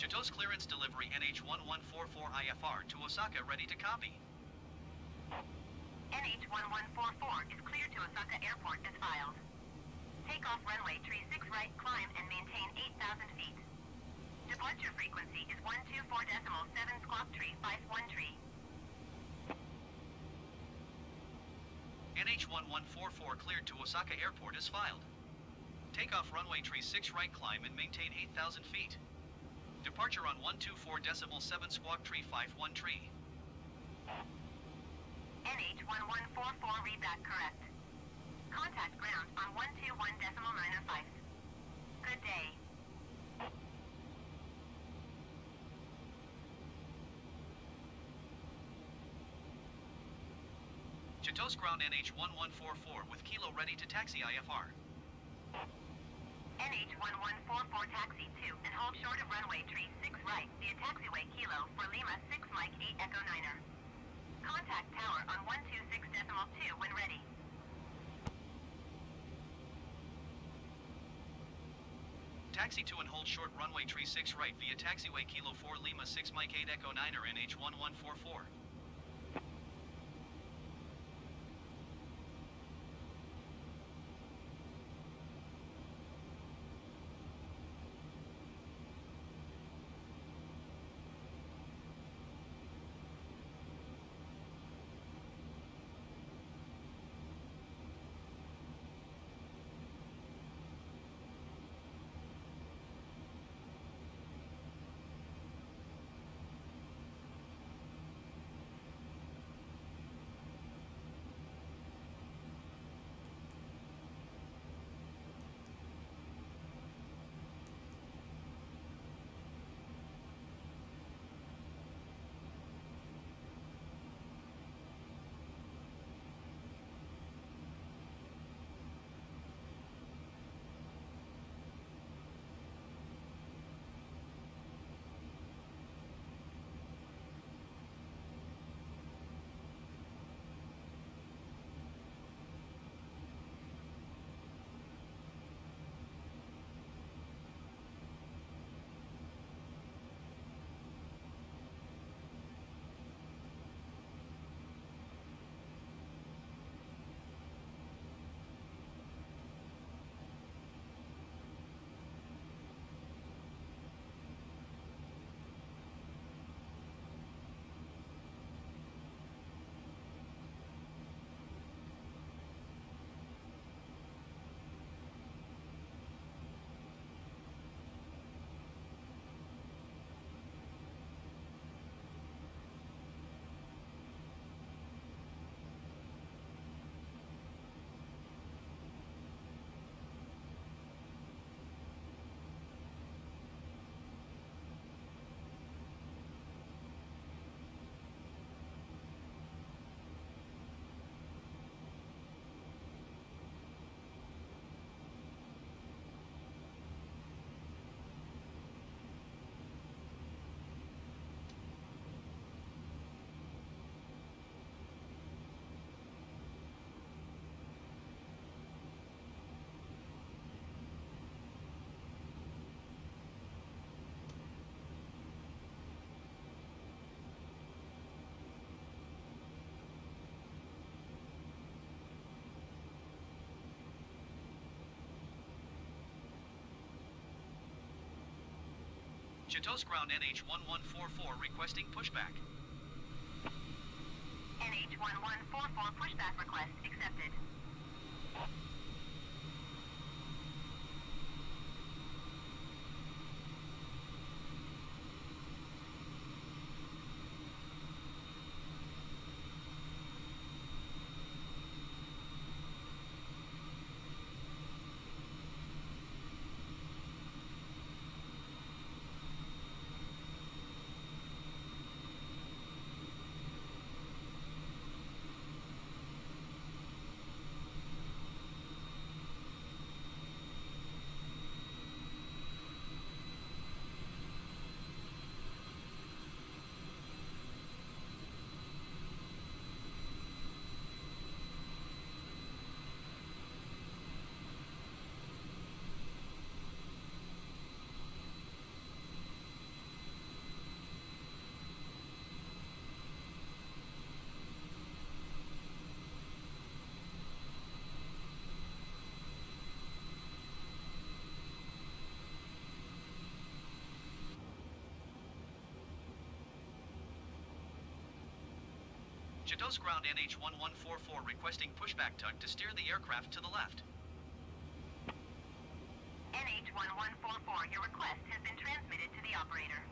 Chitose clearance delivery NH1144 IFR to Osaka ready to copy. NH1144 is cleared to Osaka Airport as filed. Take off runway tree 6 right, climb and maintain 8,000 feet. Departure frequency is 124.7 squawk tree 51 tree. NH1144 cleared to Osaka Airport is filed. Take off runway tree 6 right climb and maintain 8,000 feet. Departure on 124.7 squawk tree 51 tree. NH1144 readback correct. Contact ground on 121.905. Good day. Chitose ground NH1144 with Kilo ready to taxi IFR. NH1144 taxi 2 and hold short of runway tree 6 right via taxiway Kilo for Lima 6 Mike 8 Echo Niner. Contact tower on 126.2 when ready. Taxi 2 and hold short runway tree 6 right via taxiway Kilo 4 Lima 6 Mike 8 Echo Niner NH1144. Chitose ground NH1144 requesting pushback. NH1144 pushback request accepted. Chitose ground NH1144 requesting pushback tug to steer the aircraft to the left. NH1144, your request has been transmitted to the operator.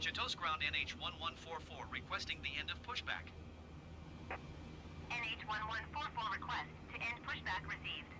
Chitose ground NH1144 requesting the end of pushback. NH1144 request to end pushback received.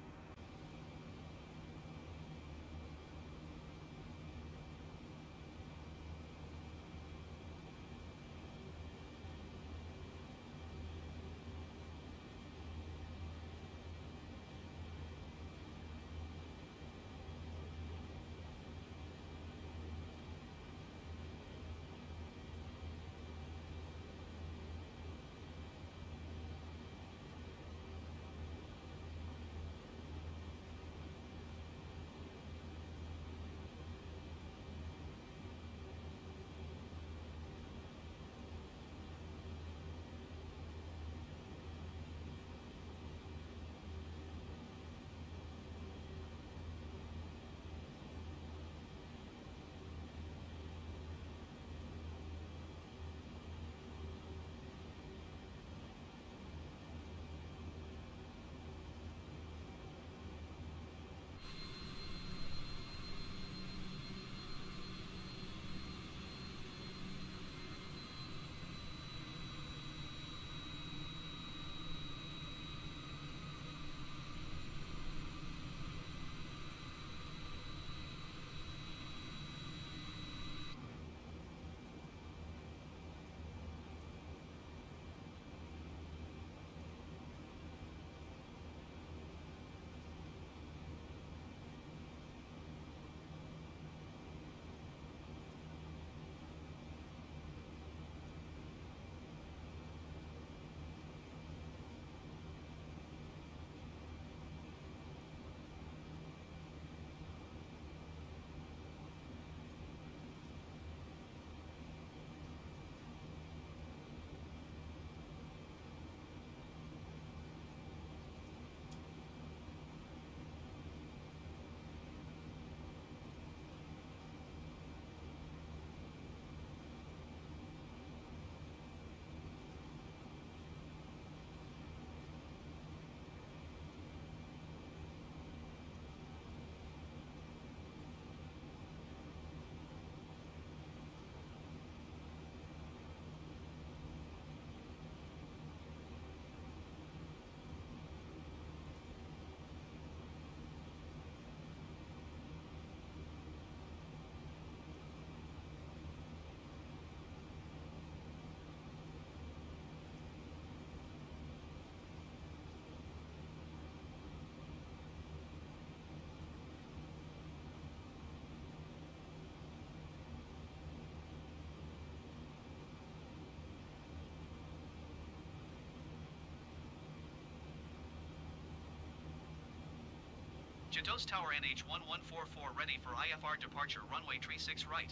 Chitose Tower NH1144 ready for IFR departure runway tree 6 right.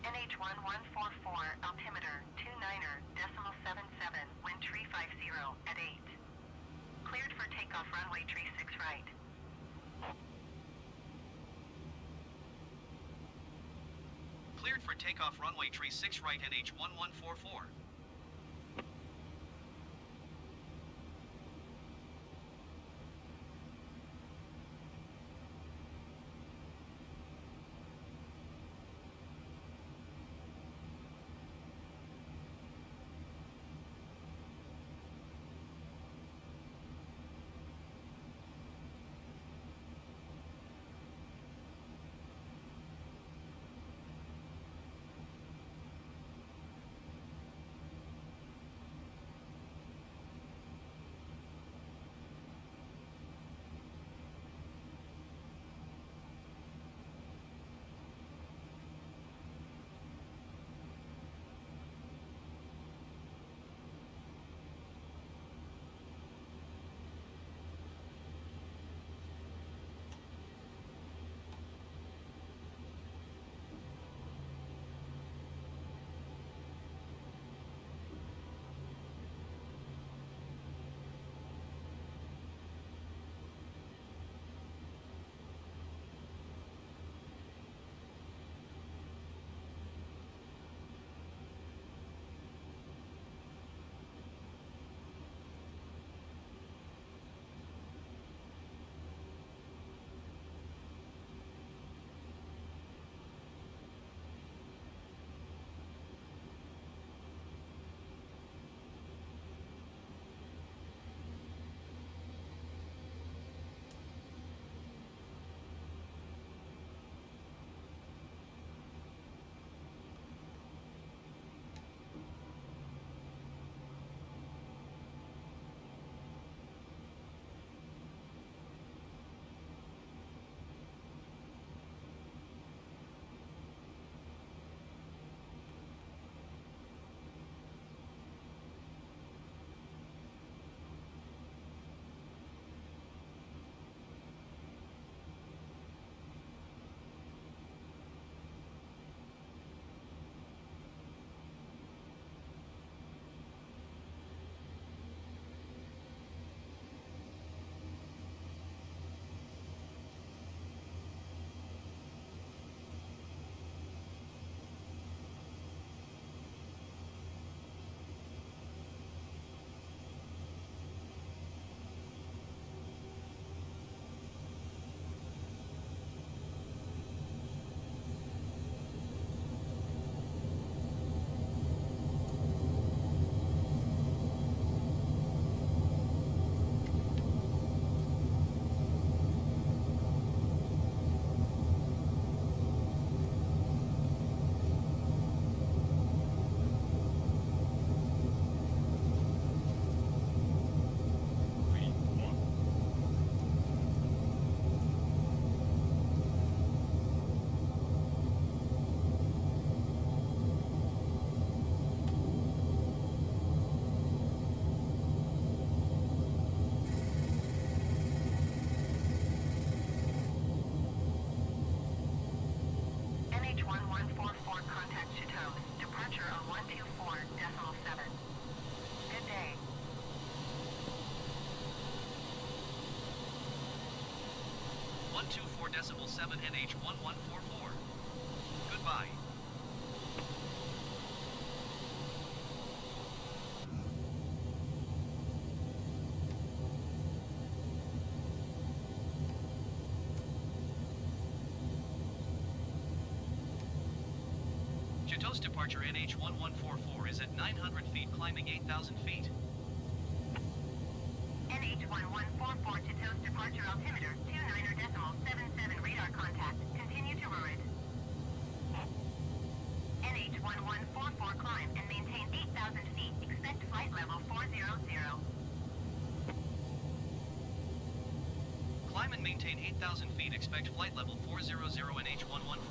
NH1144, altimeter 29er, decimal 77, wind tree 50 at 8. Cleared for takeoff runway tree 6 right. Cleared for takeoff runway tree 6 right NH1144. 124.7 NH1144. Goodbye. Chitose departure NH1144 is at 900 feet climbing 8,000 feet. NH1144 to toast departure altimeter 29er decimal 77 radar contact. Continue to Rurid. NH1144 climb and maintain 8,000 feet. Expect flight level 400. Climb and maintain 8,000 feet. Expect flight level 400 NH1144.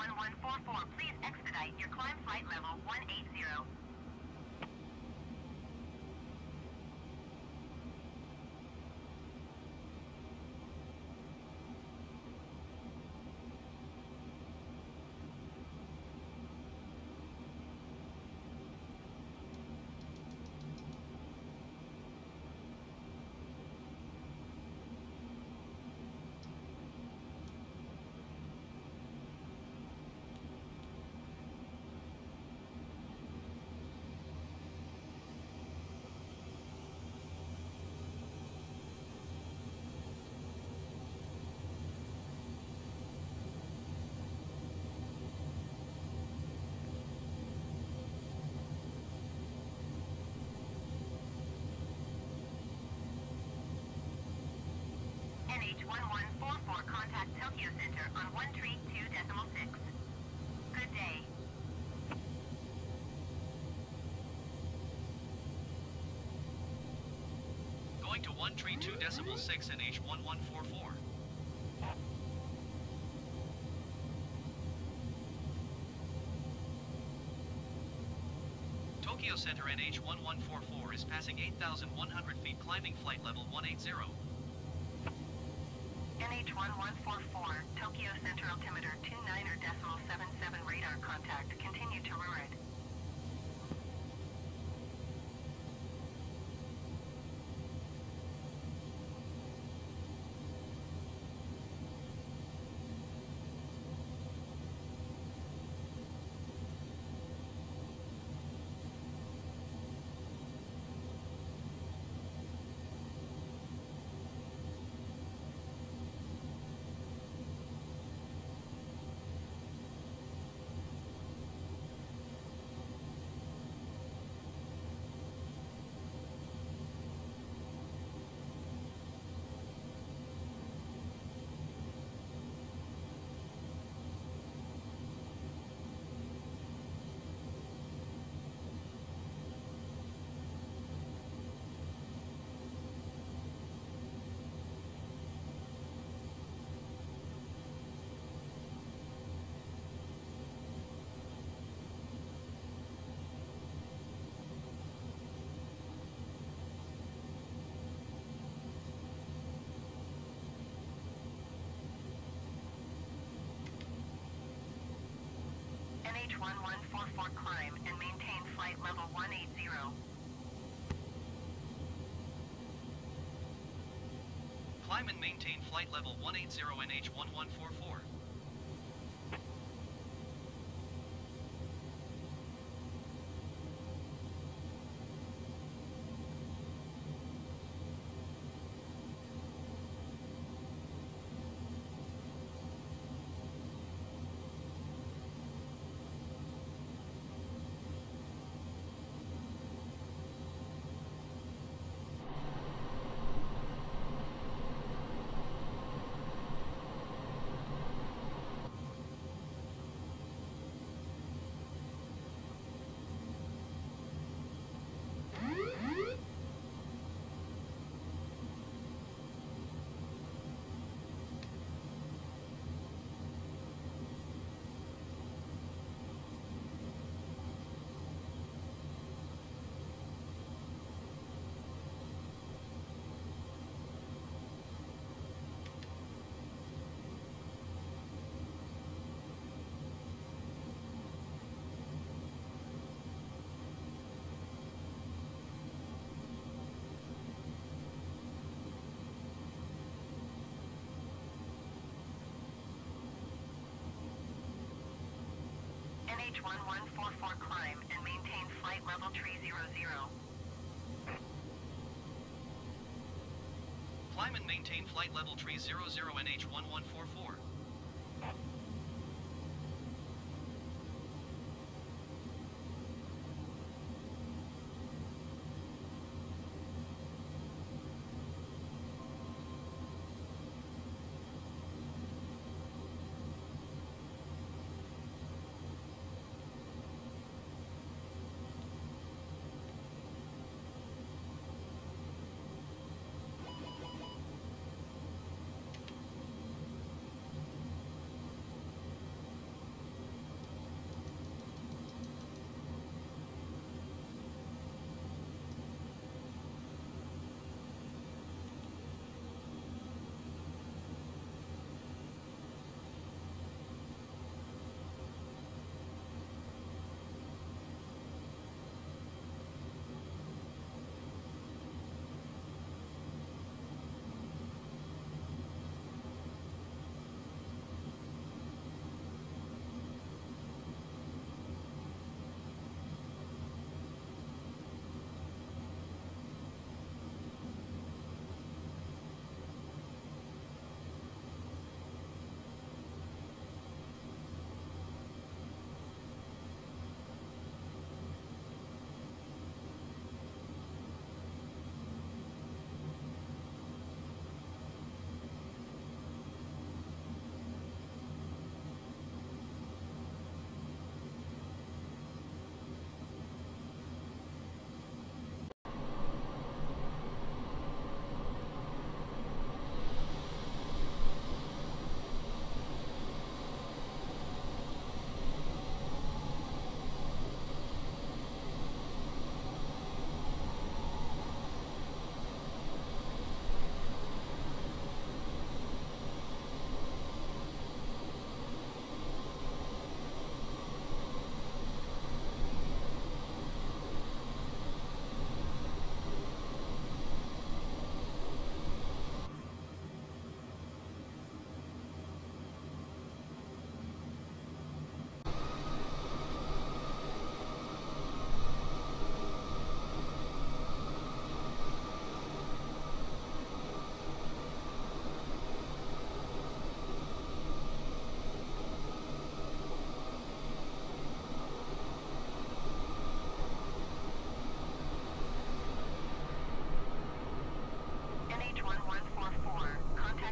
NH1144, please expedite your climb flight level 180. 1144 contact Tokyo Center on 132.6. Good day. Going to 132.6 and H1144. Tokyo Center NH1144 is passing 8,100 feet climbing flight level 180. NH1144 climb and maintain flight level 180. Climb and maintain flight level 180 NH1144. NH1144 climb and maintain flight level 300. Climb and maintain flight level 300 NH1144.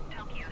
Tokyo.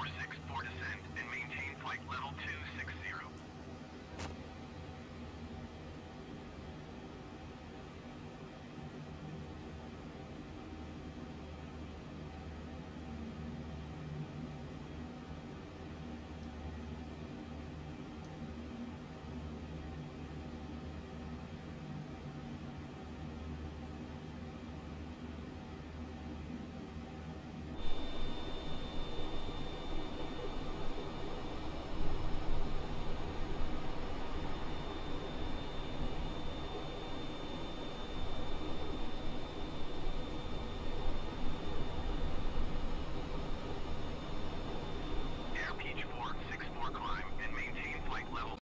464 descend and maintain flight level 260. Air Peach 464 climb and maintain flight level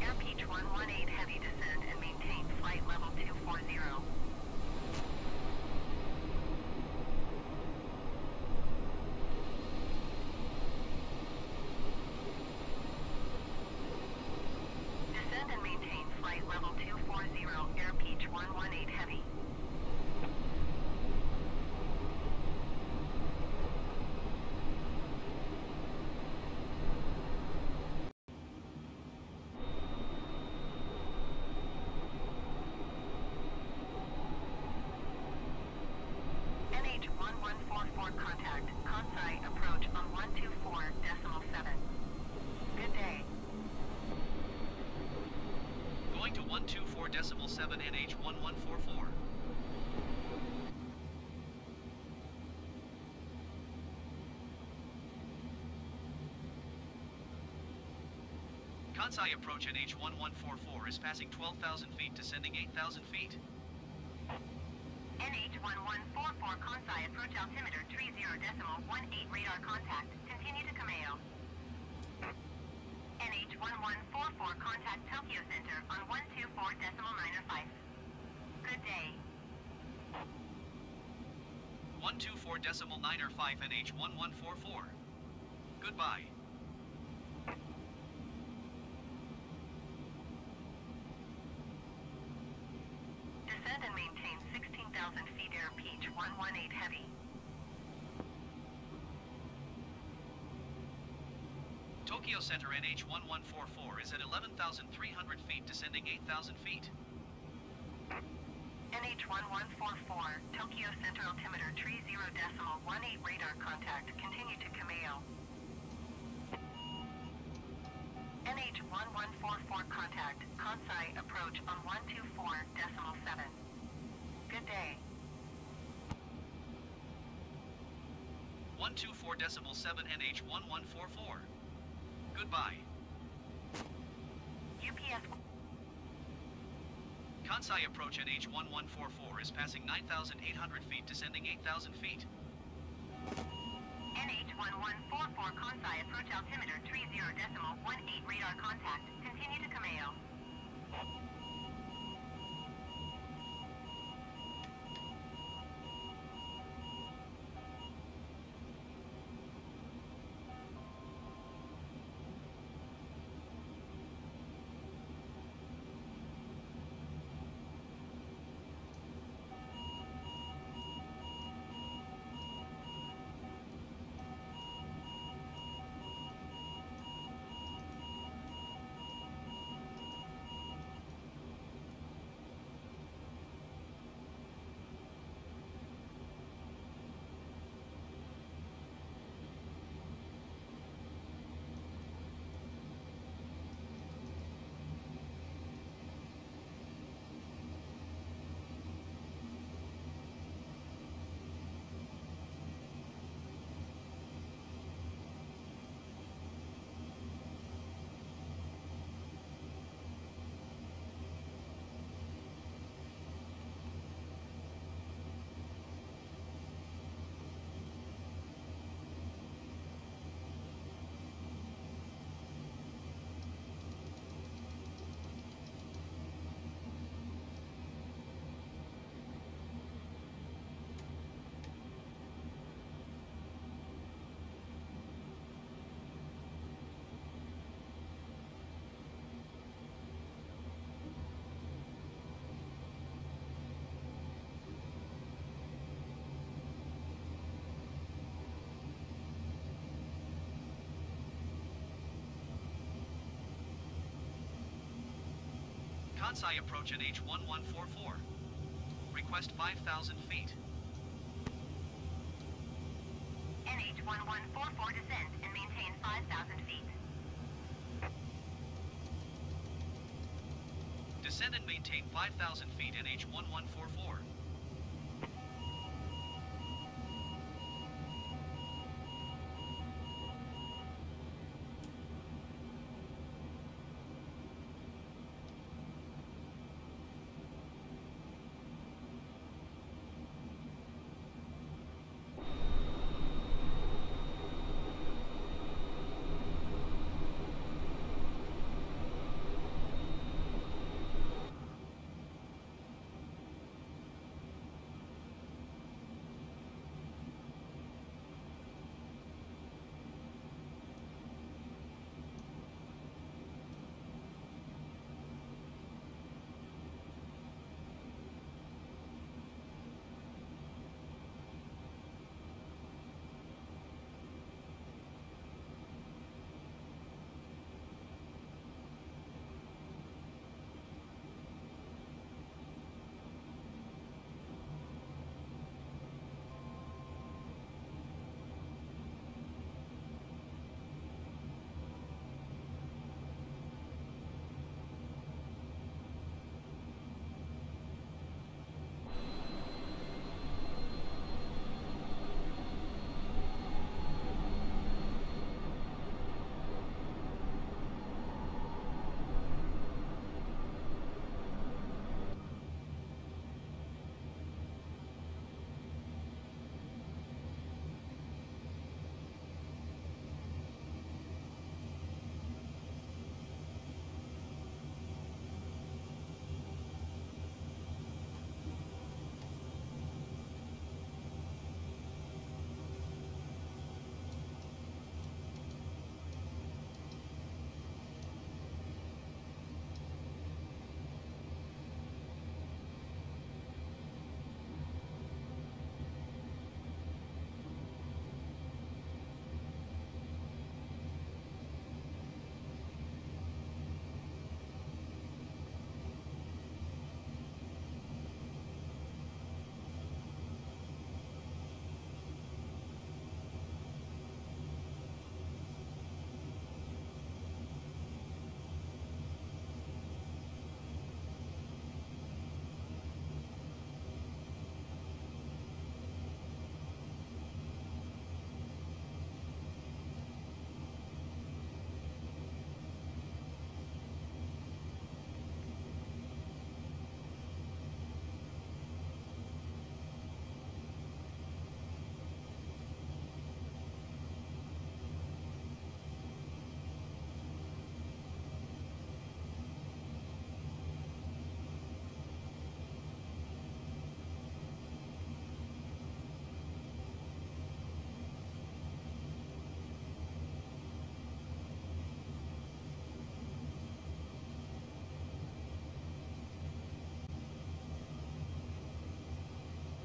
Air 118 heavy descend and maintain flight level 240. Descend and maintain flight level 240 Air Peach 118 heavy. NH1144 contact. Kansai approach on 124 decimal 7. Good day. Going to 124 decimal 7 NH 1144. Kansai approach NH 1144 is passing 12,000 feet, descending 8,000 feet. NH1144 Kansai approach altimeter 30 decimal 18 radar contact. Continue to Kameo. NH1144 contact Tokyo Center on 124 decimal 95. Good day. 124 decimal 9 or 5 NH 1144. Goodbye. Descend and maintain 16,000 feet Air Peach 118 heavy. Tokyo Center NH 1144 is at 11,300 feet, descending 8,000 feet. NH1144 Tokyo Center altimeter 30 decimal 18 radar contact. Continue to Kameo. NH1144 contact. Kansai approach on 124 decimal 7. Good day. 124 decimal 7 NH 1144. Goodbye. UPS Kansai approach NH 1144 is passing 9,800 feet, descending 8,000 feet. NH1144 Kansai approach altimeter 30 decimal 18 radar contact. Continue to Kameo. Kansai approach at H1144. Request 5,000 feet. NH1144 descend and maintain 5,000 feet. Descend and maintain 5,000 feet NH1144.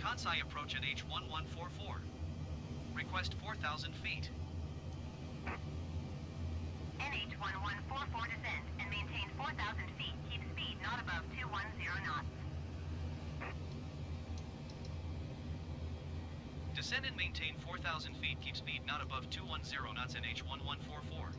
Kansai approach at H1144. Request 4,000 feet. NH1144 descend and maintain 4,000 feet. Keep speed not above 210 knots. Descend and maintain 4,000 feet. Keep speed not above 210 knots in H1144.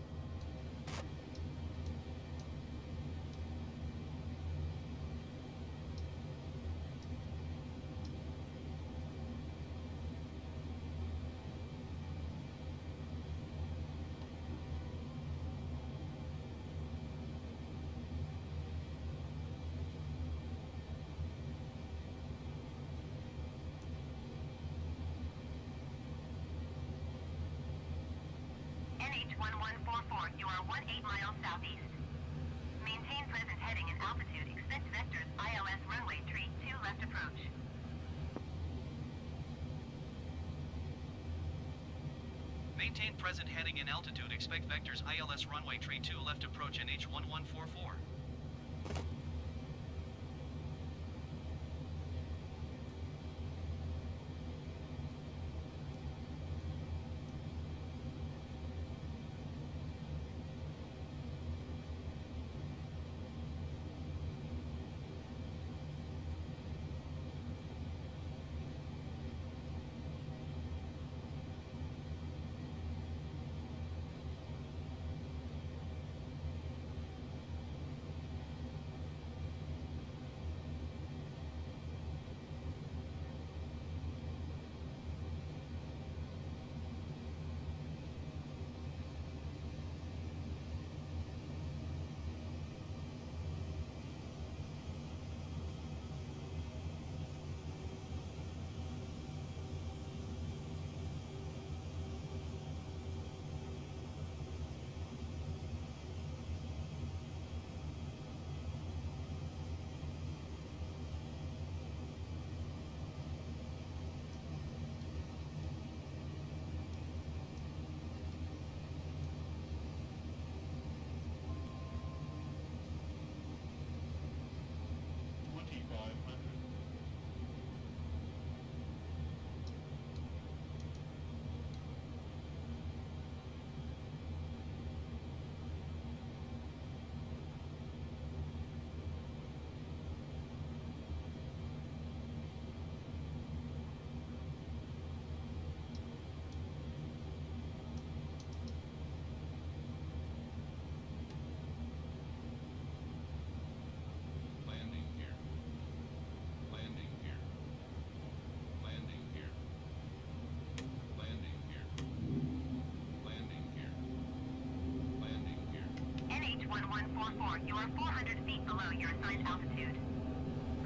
NH1144, you are 400 feet below your assigned altitude.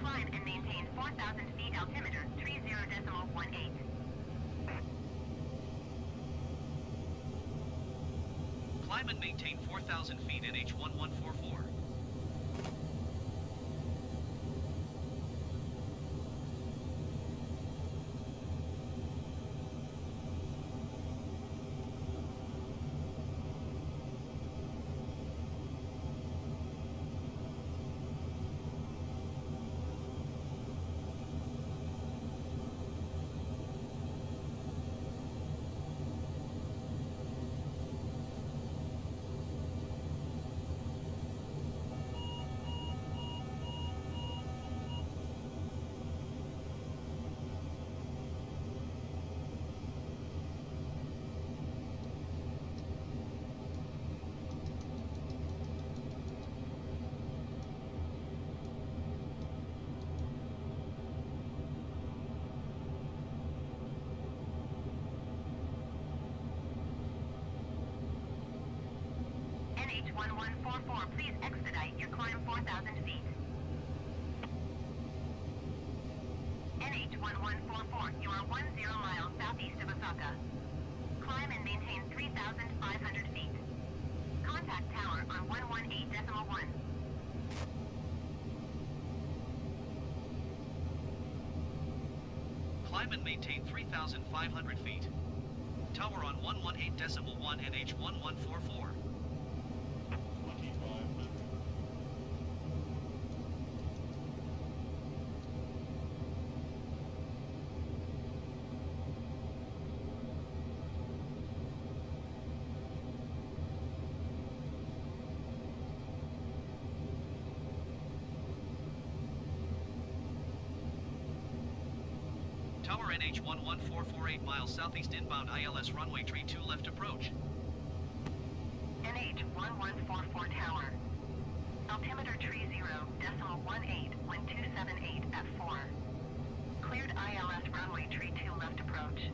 Climb and maintain 4,000 feet altimeter, 30.18. Climb and maintain 4,000 feet NH1144. NH1144, please expedite your climb 4,000 feet. NH1144, you are 10 miles southeast of Osaka. Climb and maintain 3,500 feet. Contact tower on 118.1. Climb and maintain 3,500 feet. Tower on 118.1 NH1144. 2500. Tower NH11448 miles southeast inbound ILS runway tree 2 left approach. NH1144 tower. Altimeter tree 0, decimal 18, wind 278 at 4. Cleared ILS runway tree 2 left approach.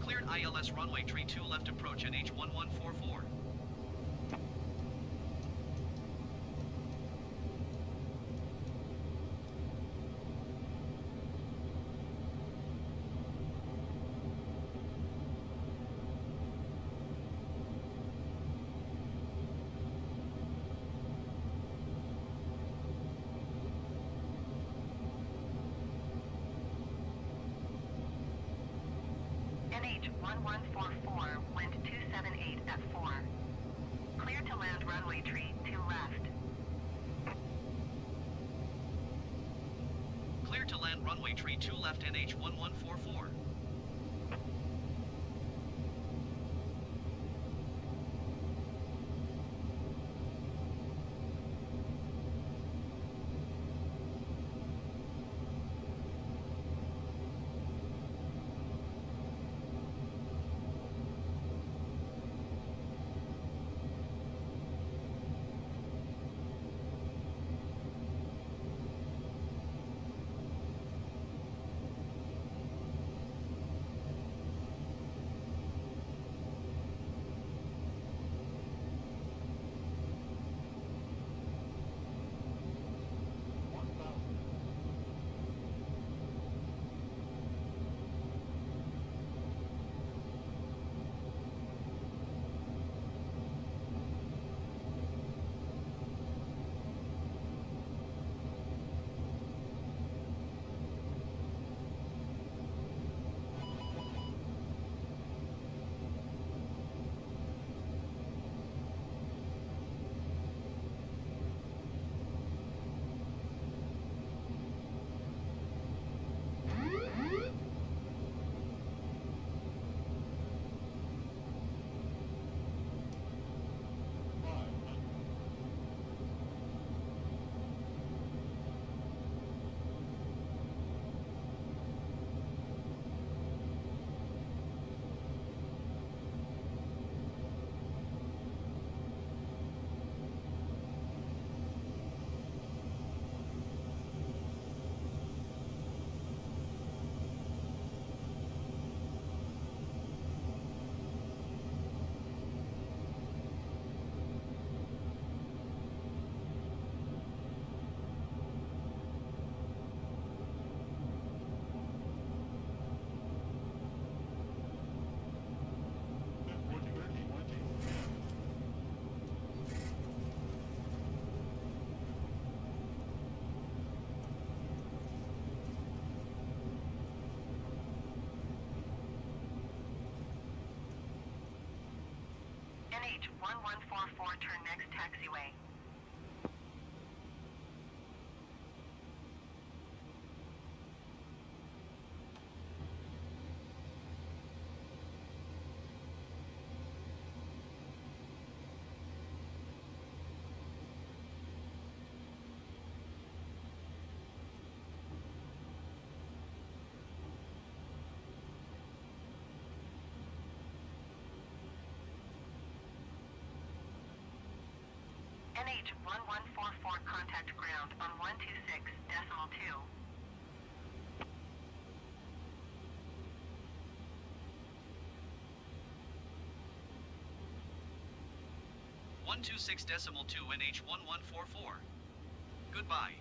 Cleared ILS runway tree 2 left approach NH1144. NH1144, wind 278 at 4. Clear to land runway tree 2 left. Clear to land runway tree 2 left NH1144. NH1144 turn next taxiway. NH1144 contact ground on 126 decimal 2. 126 decimal 2 NH1144. Goodbye.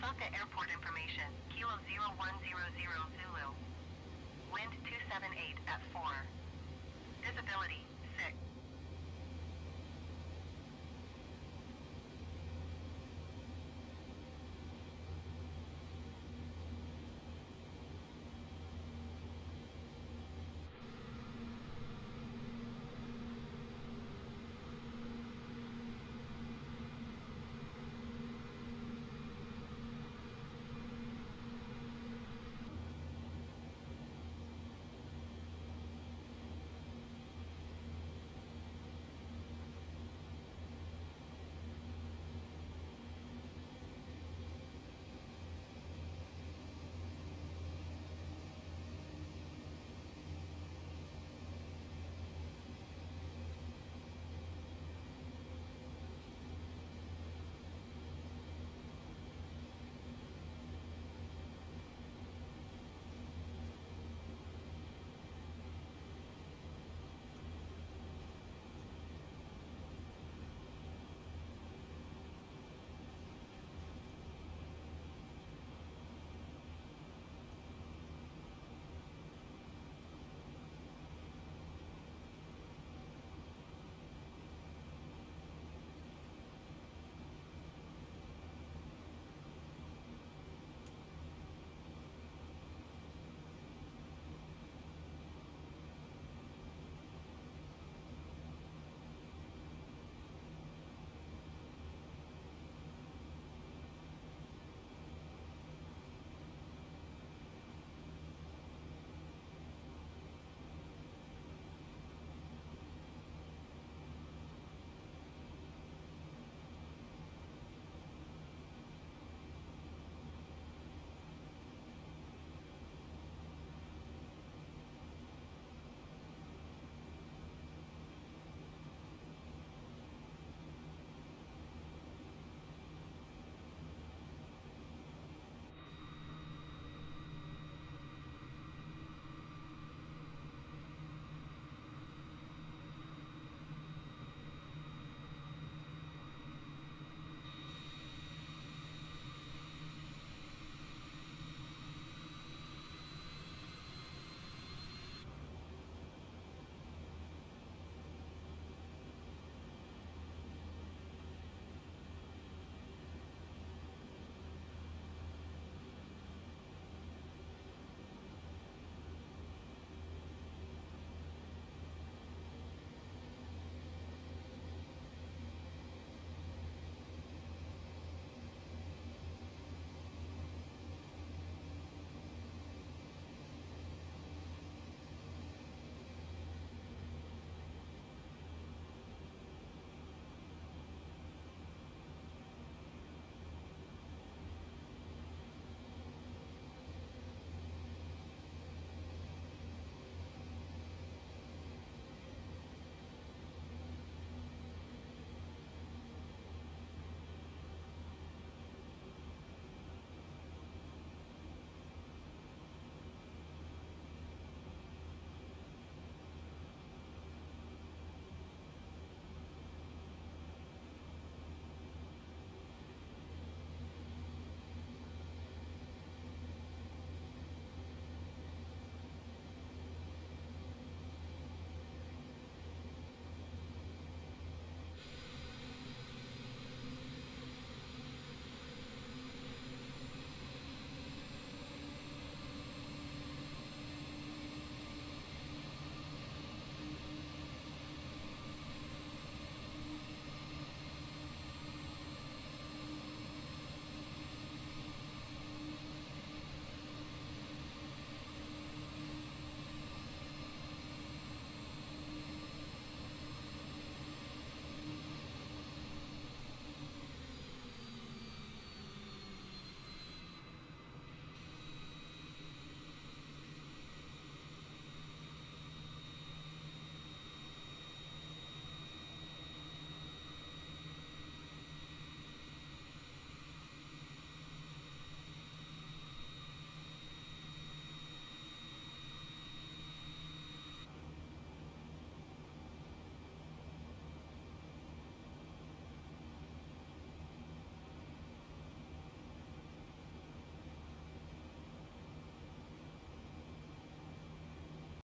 Osaka Airport information, Kilo 0100 Zulu. Wind 278 at 4. Visibility, 6.